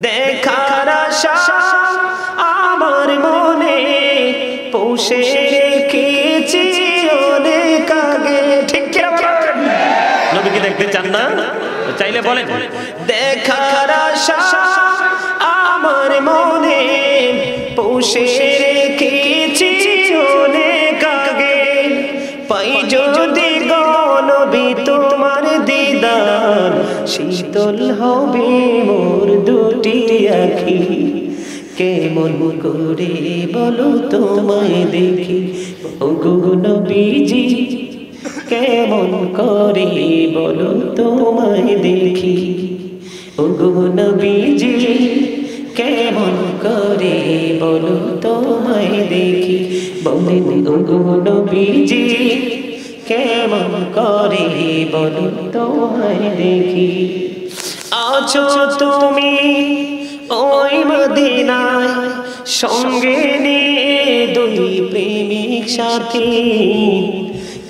দেখার আশা আমার মনে পৌষে ঠিক? নবীকে দেখতে চান না? চাইলে বলেন। দেখার আমার মনে পৌষে কেমন করে বলো তোমায় দেখি? ওগুন বিজি কেমন করে বলো তোমায় দেখি? ওগুন বিজি কেমন করে বলো তোমায় দেখি? বলেন ওগুন বিজি কেমন করে বলো তোমায় দেখি? আছো তুমি ওই মদিনায় সঙ্গে নিয়ে দুই প্রেমিক সাথী।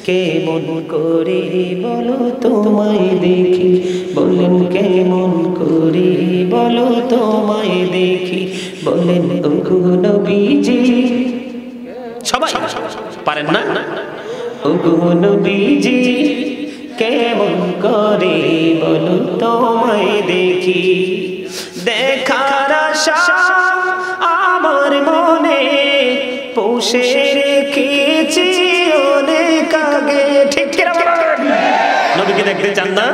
কেমন করে বলো তোমায় দেখি? বলেন কেমন করে বলো তোমায় দেখি? বলেন নবীজি। সবাই, পারেন না? ওগুন বীজি কেমন করে বলো তোমায় দেখি? দেখার আশা আমার মনে পৌষে রেখেছি অনেক আগে। ঠিক নবীকে দেখতে চান না?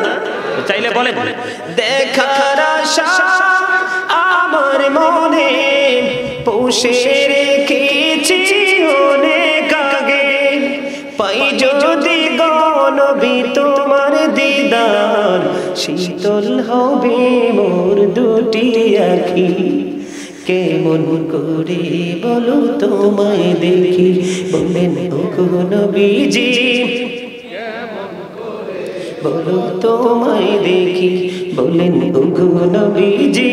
চাইলে বলেন। দেখার আশা আমার মনে পৌষে রেখেছি শীতল হবে মোর দুটি আখি। কেমন করে বলো তোমায় দেখি? বলেন কোন বিজি বলো তোমায় দেখি। বলেন কোন বিজি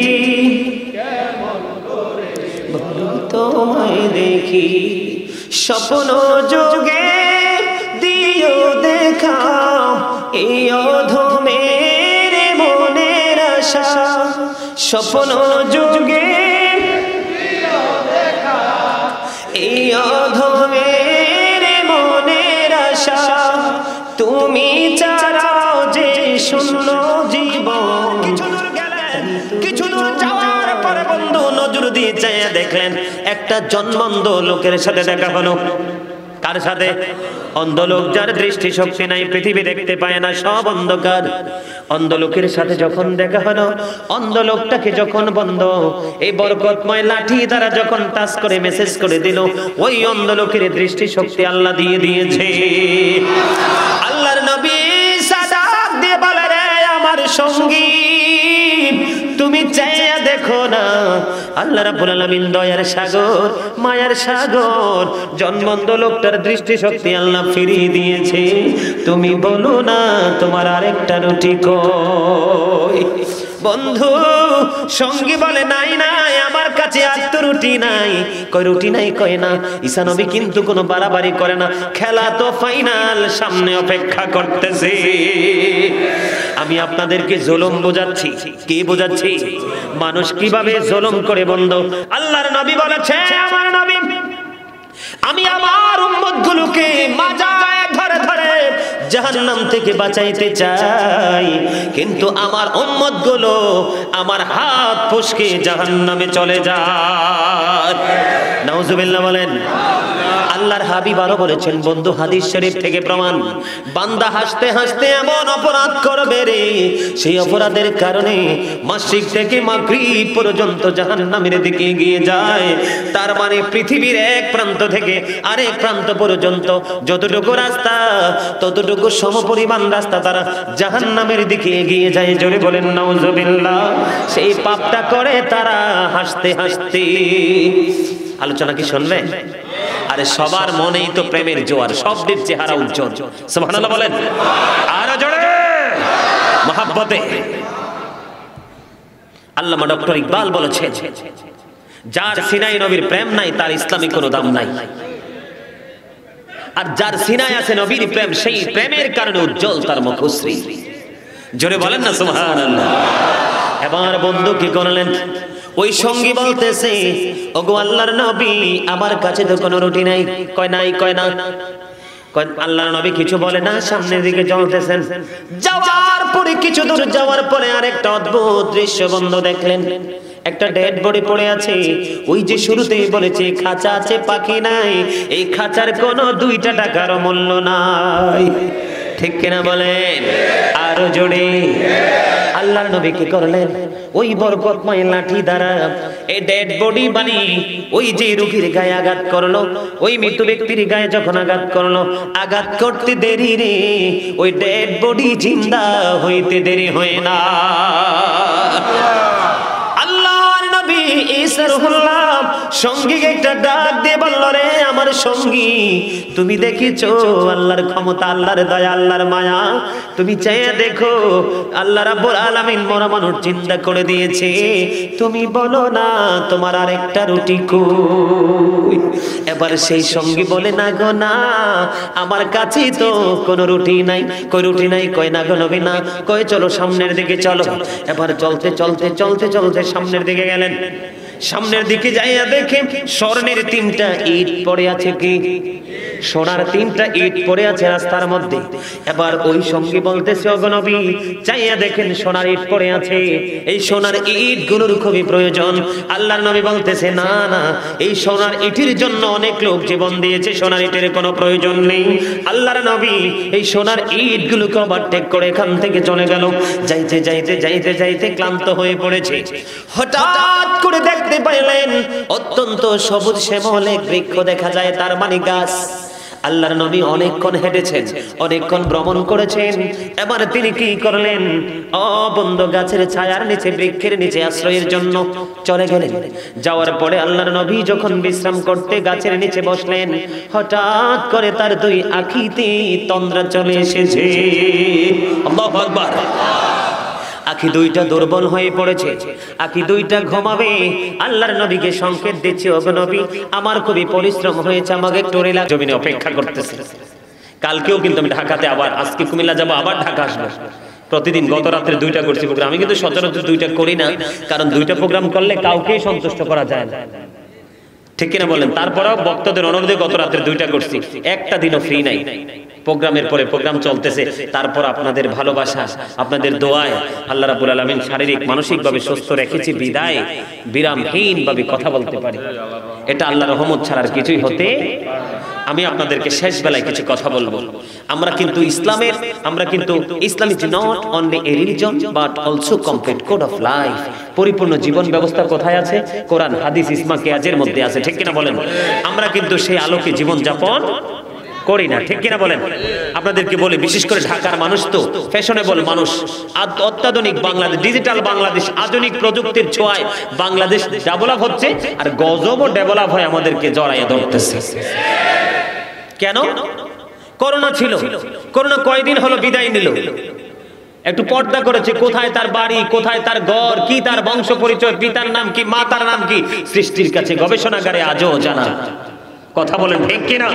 বলো তোমায় দেখি। স্বপ্ন যোগে দিও দেখা, এই অধমের স্বপ্ন যোগে এই অধমের মনের আশা তুমি চারাও যে শূন্য জীবন। কিছু দূর যাওয়ার পরে বন্ধু নজর দিয়ে চাইয়া দেখলেন, একটা জন্মন্ধ লোকের সাথে দেখা হলো। কার সাথে। অন্ধ লোক যার দৃষ্টি শক্তি নাই, পৃথিবী দেখতে পায় না, সব অন্ধকার। অন্ধ লোকের সাথে যখন দেখা হলো অন্ধ লোকটাকে যখন বন্ধ, এই বরকতময় লাঠি দ্বারা যখন টাচ করে মেসেজ করে দিল, ওই অন্ধ লোকের দৃষ্টি শক্তি আল্লাহ দিয়ে দিয়েছে। আল্লাহর নবী সাদাত দিয়ে বলে, রে আমার সঙ্গী, তুমি চাইয়া দেখো না। আল্লাহ রাব্বুল আলামিন দয়ার সাগর, মায়ার সাগর জন্মন্ধ লোকটার দৃষ্টি শক্তি আল্লাহ ফিরিয়ে দিয়েছে। তুমি বলো না, তোমার আরেকটা রুটি কই? বন্ধু, সঙ্গী বলে, নাই নাই, আমার কাছে আর তো রুটি নাই। কয় রুটি নাই, কয় না। ঈসা নবী কিন্তু কোনো বাড়াবাড়ি করে না। খেলা তো ফাইনাল সামনে অপেক্ষা করতেছে। আমি আপনাদেরকে জুলুম বোঝাচ্ছি। কে বোঝাচ্ছি? মানুষ কীভাবে জুলুম করে বন্ধ? আল্লাহর নবী বলেছে আমার নবী, আমি আমার উম্মত গুলোকে মাজায় ধরে ধরে জাহান্নাম থেকে বাঁচাইতে চাই। কিন্তু আমার উম্মতগুলো আমার হাত ফসকে জাহান্নামে চলে যায়। নাউজুবিল্লাহ বলেন আল্লাহর হাবিব আরও বলেছেন, বন্ধু, হাদিস শরীফ থেকে প্রমাণ। বান্দা হাসতে হাসতে এমন অপরাধ করবে রে। সেই অপরাধের কারণে মাসিক থেকে মাগরিব পর্যন্ত জাহান্নামের দিকে এগিয়ে যায়। তার মানে পৃথিবীর এক প্রান্ত থেকে আরেক প্রান্ত পর্যন্ত যতটুকু রাস্তা, ততটুকু সমপরিমাণ রাস্তা তারা জাহান্নামের দিকে এগিয়ে যায়। জোরে বলেন, নাউজুবিল্লাহ। সেই পাপটা করে তারা হাসতে হাসতে। আলোচনা কি শুনবে? আরে সবার মনেই তো প্রেমের জোয়ার সবটির চেহারা উজ্জ্বল। সুবহানাল্লাহ বলেন, আর জোরে, মহাব্বতে। আল্লামা ডক্টর ইকবাল বলেছেন, যার সিনাই নবীর প্রেম নাই, তার ইসলামী কোনো দাম নাই। আর যার সিনায় আছে নবীর প্রেম, সেই প্রেমের কারণে উজ্জ্বল তার মুখশ্রী। জোরে বলেন না, সুবহানাল্লাহ। এবার বন্ধু কি করলেন? ওই সঙ্গী বলতেছে, ওগো আল্লাহর নবী, আমার কাছে তো কোনো রুটি নাই। কয় নাই, কয় না। কয়, আল্লাহর নবী কিছু বলে না, সামনের দিকে চলতেছেন। যাওয়ার পরে, কিছু দূর যাওয়ার পরে আরেকটা অদ্ভুত দৃশ্য বন্ধ দেখলেন। একটা ডেড বডি পড়ে আছে। ওই যে শুরুতেই বলেছে, খাঁচা আছে, পাখি নাই। এই খাঁচার কোনো দুইটা টাকারও মূল্য নাই। ঠিক কিনা বলেন? আরও জোরে। আল্লাহর নবী কি করলেন? ওই বরকতময় লাঠি দ্বারা এই ডেড বডি বানি ওই যে রুগীর গায়ে আঘাত করল, ওই মৃত ব্যক্তির গায়ে যখন আঘাত করল, আঘাত করতে দেরি রে, ওই ডেড বডি জিন্দা হইতে দেরি হয় না। একটা চিন্তা করে দিয়েছে। তুমি বলো না, তোমার আরেকটা রুটি কই? এবার সেই সঙ্গী বলে, না গো, না, আমার কাছে তো কোনো রুটি নাই। কই রুটি নাই? কই না গো, নবী, না। কই, চলো সামনের দিকে চলো। এবার চলতে চলতে চলতে চলতে সামনের দিকে গেলেন। সামনের দিকে যাইয়া দেখে স্বর্ণের তিনটা ইট পড়ে আছে কি? সোনার তিনটা ইট পড়ে আছে রাস্তার মধ্যে। এবার ওই সঙ্গী বলতেছে অগনবী চাইয়া দেখেন সোনার ইট পড়ে আছে। এই সোনার ইটগুলোর খুবই প্রয়োজন। আল্লাহর নবী বলতেছে, না না, এই সোনার ইটির জন্য অনেক লোক জীবন দিয়েছে, সোনার ইটের কোনো প্রয়োজন নেই। আল্লাহর নবী এই সোনার ইট গুলোকে ওভারটেক করে এখান থেকে চলে গেল। যাইতে যাইতে যাইতে যাইতে ক্লান্ত হয়ে পড়েছে। হঠাৎ করে দেখতে পাইলেন অত্যন্ত সবুজ শ্যামল এক বৃক্ষ দেখা যায়, তার মানে গাছ। আল্লাহর নবী অনেকক্ষণ হেঁটেছেন, অনেকক্ষণ ভ্রমণ করেছেন। এবার তিনি কি করলেন? অবন্ধ গাছের ছায়ার নিচে, বৃক্ষের নিচে আশ্রয়ের জন্য চলে গেলেন। যাওয়ার পরে আল্লাহর নবী যখন বিশ্রাম করতে গাছের নিচে বসলেন, হঠাৎ করে তার দুই আখিতে তন্দ্রা চলে এসেছে। আল্লাহু আকবার। আখি দুইটা দুর্বল হয়ে পড়েছে। আখি দুইটা ঘুমাবে। আল্লাহর নবীকে সংকেত দিচ্ছে, ওগো নবী, আমার খুবই পরিশ্রম হয়েছে, আমাকে একটু রিল্যাক্স জমিনে অপেক্ষা করতেছে। কালকেও কিন্তু আমি ঢাকাতে আবার, আজকে কুমিল্লা যাব, আবার ঢাকা আসব। প্রতিদিন গত রাত্রে দুইটা করছি প্রোগ্রাম আমি কিন্তু সচরাচর দুইটা করি না, কারণ দুইটা প্রোগ্রাম করলে কাউকেই সন্তুষ্ট করা যায় না। ঠিক কিনা বলেন? তারপরেও বক্তাদের অনুরোধে গত রাত্রে দুইটা করছি। একটা দিনও ফ্রি নাই। প্রোগ্রামের পরে প্রোগ্রাম চলতেছে, তারপর আপনাদের ভালোবাসা, আপনাদের দোয়ায় আল্লাহ রাবুল আলমিন শারীরিক, মানসিকভাবে সুস্থ রেখেছি, বিদায় বিরামহীন ভাবে কথা বলতে পারি। এটা আল্লাহ রহমত ছাড়ার কিছুই হতে আমি আপনাদেরকে শেষ বেলায় কিছু কথা বলব। আমরা কিন্তু ইসলামের, আমরা কিন্তু Islam is not only a religion but also complete code of life পরিপূর্ণ জীবন ব্যবস্থা কোথায় আছে? কোরআন, হাদিস, ইসমা, কেয়াজের মধ্যে আছে, ঠিক কিনা বলেন? আমরা কিন্তু সেই আলোকে জীবন যাপন করি না, ঠিক কিনা বলেন? আপনাদেরকে বলি, বিশেষ করে ঢাকার মানুষ তো ফ্যাশনেবল মানুষ। অত্যাধুনিক বাংলাদেশ ডিজিটাল বাংলাদেশ, আধুনিক প্রযুক্তির ছোঁয়ায় বাংলাদেশ ডেভেলপ হচ্ছে আর গজবও ডেভেলপ হয় আমাদেরকে জড়াইয়া ধরতেছে। কেন? করোনা ছিল। করোনা কয়দিন হলো বিদায় নিল। একটু পর্দা করেছে, কোথায় তার বাড়ি, কোথায় তার ঘর, কি তার বংশ পরিচয় পিতার নাম কি, মাতার নাম কি, সৃষ্টির কাছে গবেষণাগারে আজও জানা। কথা বলেন ঠিক কিনা?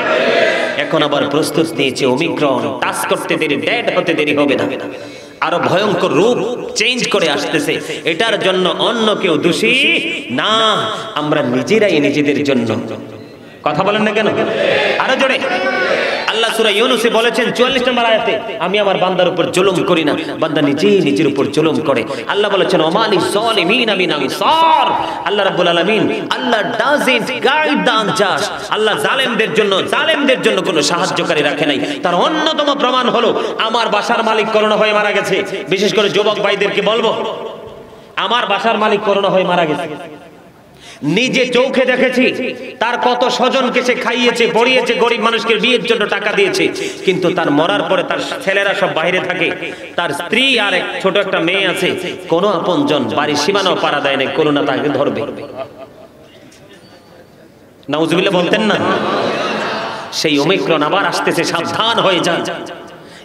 এখন আবার প্রস্তুত নিয়েছে ওমিক্রন। টাস করতে দেরি, ডেড হতে দেরি হবে না। আরও ভয়ঙ্কর রূপ চেঞ্জ করে আসতেছে। এটার জন্য অন্য কেউ দোষী না। আমরা নিজেরাই নিজেদের জন্য। কথা বলেন না কেন? আরও জোরে। আল্লাহ সূরা ইউনুসে বলেছেন 44 নম্বর আয়াতে, আমি আমার বান্দার উপর জুলুম করি না। বান্দা নিজেই নিজের উপর জুলুম করে। আল্লাহ বলেছেন ওমালি যালিমিন মিন আনসার। আল্লাহ রাব্বুল আলামিন, Allah doesn't guide the unjust আল্লাহ জালেমদের জন্য জালেমদের জন্য কোনো সাহায্যকারী রাখে নাই। তার অন্যতম প্রমাণ হলো, আমার বাসার মালিক করোনা হয়ে মারা গেছে। বিশেষ করে যুবক ভাইদেরকে বলব, আমার বাসার মালিক করোনা হয়ে মারা গেছে। নিজে চোখে দেখেছি। তার কত স্বজনকে সে খাইয়েছে, পড়িয়েছে, গরিব মানুষকে বিয়ের জন্য টাকা দিয়েছে। কিন্তু তার মরার পরে তার ছেলেরা সব বাইরে থাকে। তার স্ত্রী আর এক ছোট একটা মেয়ে আছে। কোনো আপনজন বাড়ির সীমানাও পাড়া দেয় না করোনা তাকে ধরবে। নাউজুবিল্লাহ বলতেন না, সেই ওমিক্রন আবার আসতেছে, সাবধান হয়ে যান।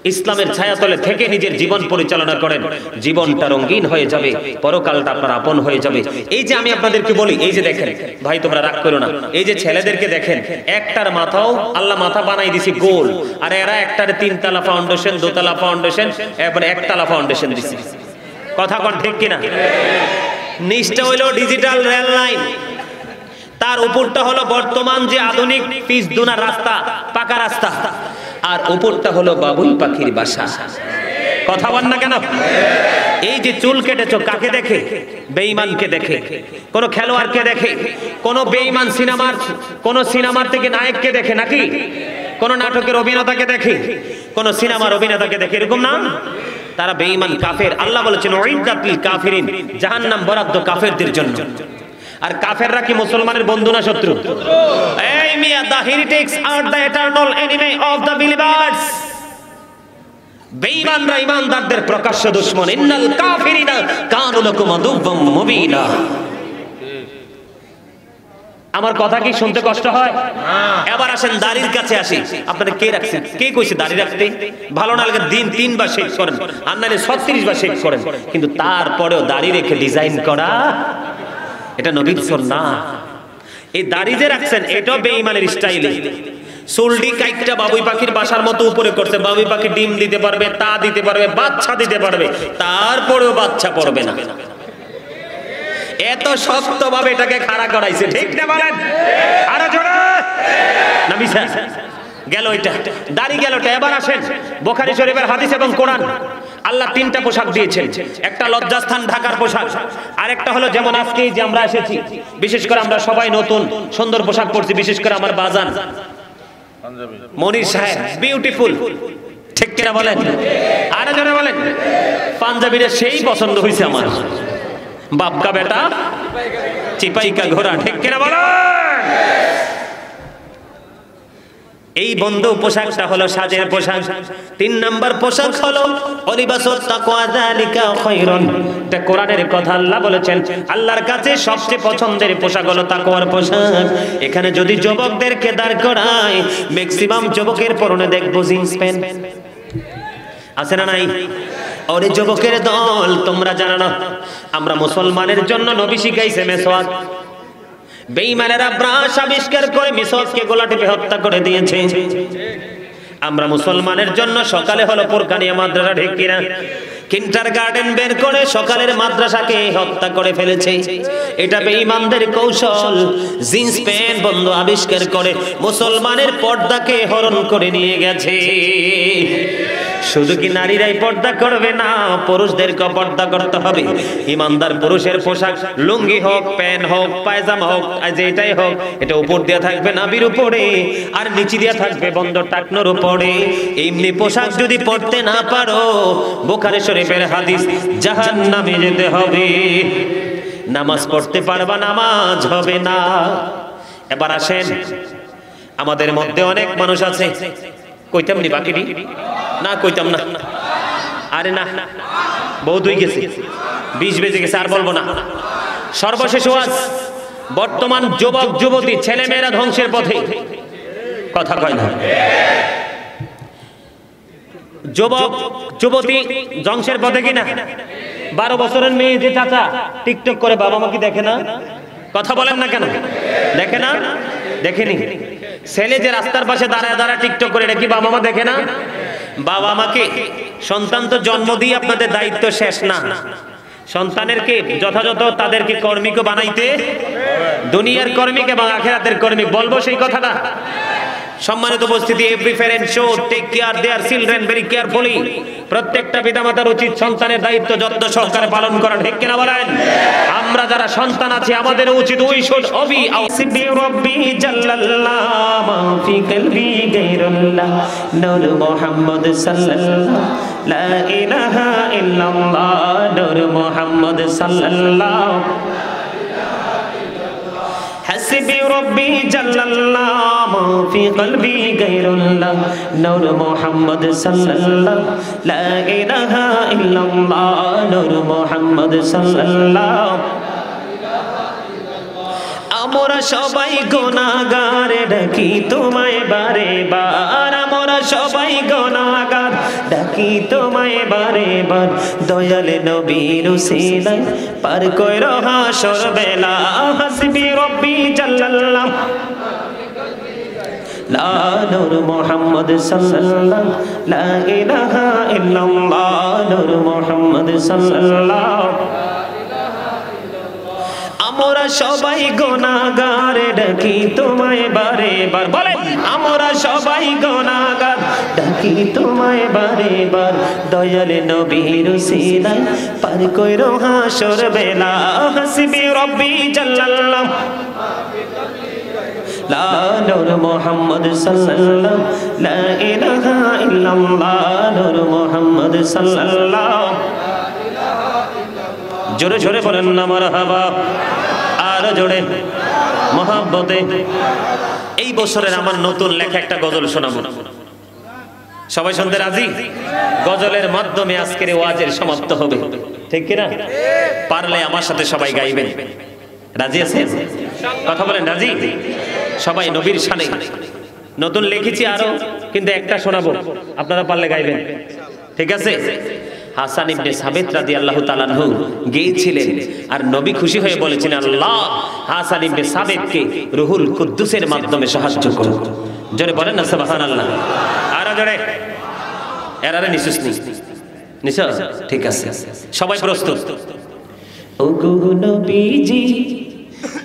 ইসলামের ছায়াতলে থেকে নিজের জীবন পরিচালনা করেন। জীবনটা রঙিন হয়ে যাবে, পরকালটা আপনার আপন হয়ে যাবে। এই যে আমি আপনাদেরকে বলি, এই যে দেখেন, ভাই, তোমরা রাগ করো না। এই যে ছেলেদেরকে দেখেন, একটার মাথাও আল্লাহ মাথা বানাই দিছি গোল, আর এরা একটার তিনতলা ফাউন্ডেশন দোতলা ফাউন্ডেশন এবার একতলা ফাউন্ডেশন দিছি। কথা কন ঠিক কিনা? নিচটা হইল ডিজিটাল রেল লাইন তার উপরটা হলো বর্তমান যে আধুনিক পিচ দুনা রাস্তা, পাকা রাস্তা। আর উপরটা হলো বাবুই পাখির বাসা। কথা বল না কেন? এই যে চুল কেটেছো, কাকে দেখে? বেঈমানকে দেখে। কোন খেলোয়াড়কে দেখে? কোন বেঈমান সিনেমার, কোন সিনেমার থেকে নায়ককে দেখে নাকি? কোন নাটকের অভিনেতাকে দেখে? কোন সিনেমার অভিনেতাকে দেখে, এরকম না? তারা বেঈমান, কাফের। আল্লাহ বলেছেন ওয়াইদাতিল কাফিরিন জাহান্নাম বরাদ্দ কাফেরদের জন্য। আর কাফেররা কি মুসলমানের বন্ধু না শত্রু? মিয়া the heretics are the eternal enemy of the believers বেঈমানরা ইমানদারদের প্রকাশ্য দুশমন, ইন্নাল কাফিরিনা কানু লাকুম আদুওয়াম মুবিনা। আমার কথা কি শুনতে কষ্ট হয়? এবার আসেন দাড়ির কাছে আসি। আপনারা কে রাখছেন? কে কইছে দাড়ি রাখতে? ভালো না লাগে দিন তিনবার শেখ করেন, আর নাহলে ছত্রিশ বার শেখ করেন। কিন্তু তারপরেও দাড়ি রেখে ডিজাইন করা, এটা নবীর না এই দাড়ি যে রাখছেন, এটাও বেঈমানের স্টাইলে সুলডি কাইটটা বাবুই পাখির বাসার মতো উপরে করছে। বাবুই পাখি ডিম দিতে পারবে, তা দিতে পারবে, বাচ্চা দিতে পারবে, তারপরেও বাচ্চা পড়বে না। এত শক্ত ভাবে এটাকে খাড়া করাইছে, ঠিক না বলেন? আরও জোরে। না গেল এটা দাড়ি গেল এবার আসেন। বোখারি শরীফের হাদিস এবং কোরআন। আল্লাহ তিনটা পোশাক দিয়েছেন। একটা লজ্জাস্থান ঢাকার পোশাক, আরেকটা হলো যেমন আজকে যে আমরা এসেছি, বিশেষ করে আমরা সবাই নতুন, সুন্দর পোশাক পরছি, বিশেষ করে আমার বাজান। মনির সাহেব বিউটিফুল ঠিক কিনা বলেন? আরে জনে বলেন। পাঞ্জাবিরে সেই পছন্দ হয়েছে আমার। বাপকা বেটা, চিপাইকা ঘোড়া, ঠিক কিনা বলেন? এই বন্ধ পোশাকটা হলো সাজের পোশাক। তিন নাম্বার পোশাক হলো এটা কোরআনের কথা আল্লাহ বলেছেন, আল্লাহর কাছে সবচেয়ে পছন্দের পোশাক হলো তাকওয়ার পোশাক। এখানে যদি যুবকদেরকে দাঁড় করায় ম্যাক্সিমাম যুবকের পরনে দেখব জিন্স প্যান্ট আছে না নাই? ওরে যুবকের দল, তোমরা জানো না, আমরা মুসলমানের জন্য নবী শিখাইছে মেসওয়াক। বেঈমানেরা ব্রাশ আবিষ্কার করে মিসওয়াককে গোলা টিপে হত্যা করে দিয়েছে। আমরা মুসলমানের জন্য সকালে হলো পুরকানিয়া মাদ্রাসা ঠিক কিনা? কিন্টার গার্ডেন বের করে সকালের মাদ্রাসাকে হত্যা করে ফেলেছে। এটা বেঈমানদের কৌশল। জিন্স প্যান্ট বন্ধ আবিষ্কার করে মুসলমানের পর্দাকে হরণ করে নিয়ে গেছে। শুধু কি নারীরাই পর্দা করবে না? পুরুষদেরকে পর্দা করতে হবে। ইমানদার পুরুষের পোশাক, লুঙ্গি হোক, প্যান্ট হোক, পায়জামা হোক যেটাই হোক, এটা উপর দিয়ে থাকবে নাবির উপরে, আর নিচে দিয়ে থাকবে বন্ধ টাকনোর উপরে। এমনি পোশাক যদি পড়তে না পারো, বোখারে শরীফের হাদিস জাহান নামে যেতে হবে। নামাজ পড়তে পারবা, নামাজ হবে না। এবার আসেন, আমাদের মধ্যে অনেক মানুষ আছে কইতাম নি বাকিটি না, কইতাম না। আরে না, বহুত হয়ে গেছে। বিষ বেজে গেছে, আর বলব না। সর্বশেষ ওয়াজ, বর্তমান যুবক, যুবতী ছেলে মেয়েরা ধ্বংসের পথে। কথা কয় না। যুবক, যুবতী ধ্বংসের পথে কিনা? বারো বছরের মেয়ে যে চাচা, টিকটক করে বাবা মা কি দেখে না? কথা বলেন না কেন? দেখে না? দেখেনি ছেলে যে রাস্তার পাশে দাঁড়ায় দাঁড়া টিকটক করে, এটা কি বাবা মা দেখে না? বাবা মাকে সন্তান তো জন্ম দিয়ে আপনাদের দায়িত্ব শেষ না। সন্তানেরকে যথাযথ তাদেরকে কর্মীকে বানাইতে? দুনিয়ার কর্মীকে এবং আখেরাতের কর্মী, বলব সেই কথাটা। সম্মানিত উপস্থিতি every parent should take care their children very carefully প্রত্যেকটা পিতামাতার উচিত সন্তানের দায়িত্ব যত্ন সহকারে পালন করা ঠিক কিনা বলেন? আমরা যারা সন্তান আছি, আমাদের উচিত উই শুড অবি আউসিবি রব্বি জাল্লাল্লাহ মা ফি কলবি গায়রুল্লাহ, নূর মুহাম্মদ সাল্লাল্লাহ, লা ইলাহা ইল্লাল্লাহ, নূর মুহাম্মদ সাল্লাল্লাহ। হাসবি রব্বি জাল্লাল্লাহ ফি কলবি গায়রুল্লাহ নূর মুহাম্মদ সাল্লাল্লাহ লা ইলাহা ইল্লাল্লাহ নূর মুহাম্মদ সাল্লাল্লাহ আমরা সবাই গোনাগারে ডাকি তোমায় বারে বার। সবাই গোনাগার ডাকি তোমায় বারে বার। দয়াল নবীর উসিলায় পার কইর হাসর বেলা। হাসবি রব্বি জাল্লাল্লাহ। লা নূর মুহাম্মদ সাল্লাল্লাহ। লা ইলাহা ইল্লাল্লাহ। নূর মুহাম্মদ সাল্লাল্লাহ। আমরা সবাই গোনাগারে ডাকি তোমায় বারে বার। বলে আমরা সবাই গোনাগার ডাকি তোমায় বারে বার। দয়ালে নবীর সিলাই পার কইরো হাসর বেলা। হাসবি রব্বি জাল্লাল্লাহ। লা নূর মুহাম্মদ সাল্লাল্লাহ। লা ইলাহা ইল্লাল্লাহ। নূর মুহাম্মদ সাল্লাল্লাহ। জোরে জোরে বলেন না, মারহাবা। আর জোরে মহাব্বতে। এই বছরের আমার নতুন লেখা একটা গজল শোনাবো। সবাই শুনতে রাজি? গজলের মাধ্যমে আজকের ওয়াজের সমাপ্ত হবে। ঠিক কিনা? পারলে আমার সাথে সবাই গাইবেন। রাজি আছেন? কথা বলেন, রাজি? সবাই নবীর শানে। নতুন লিখেছি আরও, কিন্তু একটা শোনাবো। আপনারা পারলে গাইবেন। ঠিক আছে? হাসান ইবনে সাবিত রাদিয়াল্লাহু তাআলা আনহু গেয়েছিলেন আর নবী খুশি হয়ে বলেছিলেন, আল্লাহ, হাসান ইবনে সাবিতকে রুহুল কুদ্দুসের মাধ্যমে সাহায্য করুন জোরে বলেন না, সুবহানাল্লাহ। আর জোরে। এরারে নিশ্চিস নি। নিশ্চয় ঠিক আছে। সবাই প্রস্তুত। নবীজি,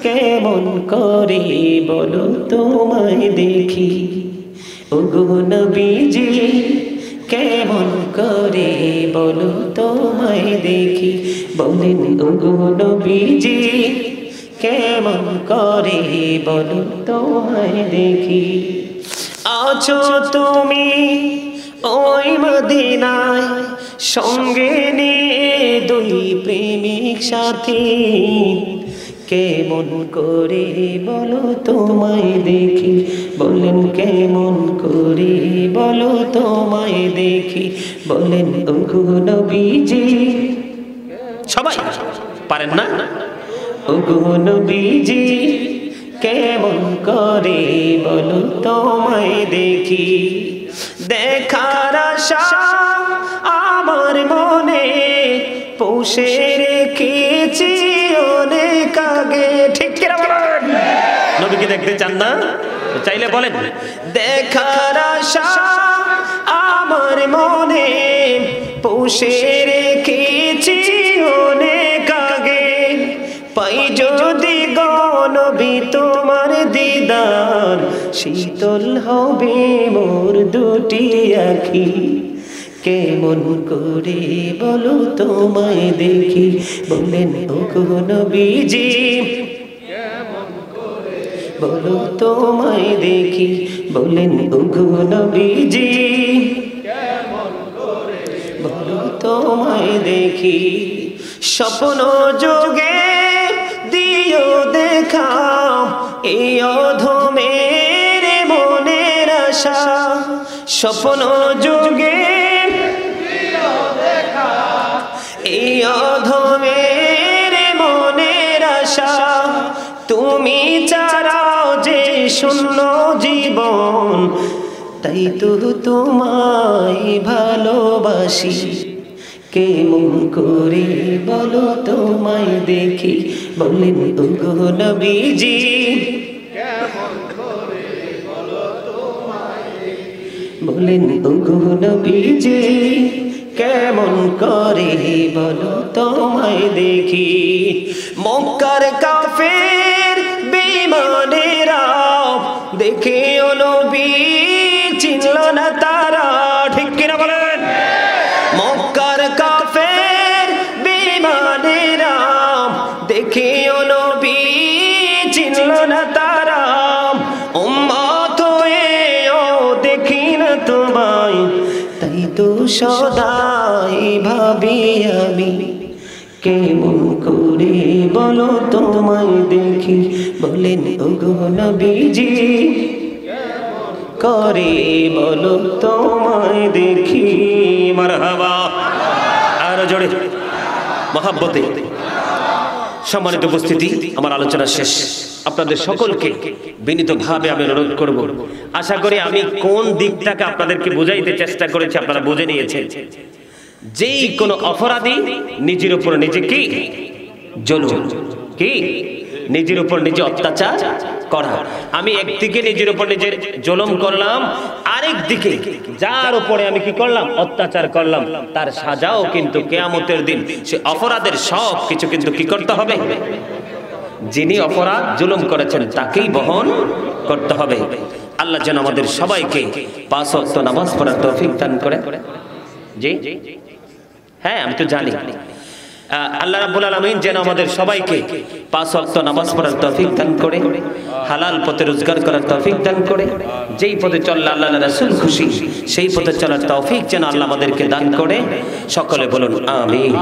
কেমন করে বলো তোমায় দেখি? নবীজি, কেমন করে বলো তোমায় দেখি? বলেন নবীজি, কেমন করে বলো তোমায় দেখি? আছো তুমি ওই মদিনায় সঙ্গে নিয়ে দুই প্রেমিক সাথী। কেমন করে বলো তোমায় দেখি? বলেন কেমন করে বলো তোমায় দেখি? বলেন নবীজি। সবাই, পারেন না? ওগো নবীজি। কেমন করে বলো তোমায় দেখি? দেখার আশা আমার মনে, পুষে রেখেছি অনেক আগে। ঠিক নবীকে দেখতে চান না? চাইলে বলেন। দেখার আশা আমার মনে, পুষে রেখেছি অনেক পাই যদি গনবি তোমার দিদার শীতল হবে মোর দুটি আখি। কেমন করে বলো তোমায় দেখি বলেন ওগো নবীজি। বলো তোমায় দেখি বলেন ওগো নবীজি। বলো তোমায় দেখি স্বপ্ন যোগে দিও দেখা এই অধমের মনের আশা। স্বপ্ন যোগে এই অধমের মনের আশা। তুমি চারাও যে শূন্য জীবন, তাই তো তোমায় ভালোবাসি। কেমন করে বলো তোমায় দেখি? বলেন ওগো নবীজি। বলেন ওগো নবীজি, কেমন করে বলো তোমায় দেখি? মক্কার কাফের সদাই ভাবি আমি। কেমন করে বলো তোমায় দেখি, বলেন ওগো নবীজি। করে বলো তোমায় দেখি। মারহাবা। আর জোরে। মহাব্বতে। সম্মানিত উপস্থিতি, আমার আলোচনা শেষ। আপনাদের সকলকে বিনীতভাবে আমি অনুরোধ করব। আশা করি আমি কোন দিকটাকে আপনাদেরকে বুঝাইতে চেষ্টা করেছি আপনারা বুঝে নিয়েছেন। যেই কোনো অপরাধী নিজের উপর নিজে কি? জুলুম। কি? নিজের উপর নিজে অত্যাচার করা। আমি একদিকে নিজের উপর নিজের জলম করলাম আরেক দিকে, যার উপরে আমি কি করলাম? অত্যাচার করলাম। তার সাজাও কিন্তু কেয়ামতের দিন। সে অপরাধের সব কিছু কিন্তু কি করতে হবে? যিনি অপরাধ জুলুম করেছেন, তাকেই বহন করতে হবে। আল্লাহ যেন আমাদের সবাইকে পাঁচ ওয়াক্ত নামাজ পড়ার তৌফিক দান করে। জি? হ্যাঁ আমি তো জানি। আল্লাহ রাব্বুল আলামিন যেন আমাদের সবাইকে পাঁচ ওয়াক্ত নামাজ পড়ার তৌফিক দান করে, হালাল পথে রোজগার করার তৌফিক দান করে, যেই পথে চললে আল্লাহ রাসূল খুশি, সেই পথে চলার তৌফিক যেন আল্লাহ আমাদেরকে দান করে। সকলে বলুন, আমিন।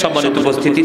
সম্মানিত উপস্থিতি